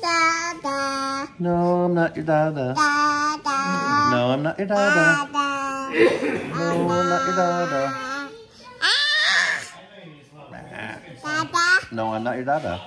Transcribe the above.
Dada. No, I'm not your dada. Dada. No, I'm not your dada. Dada. No, I'm not your dada. Dada. No, I'm not your dada.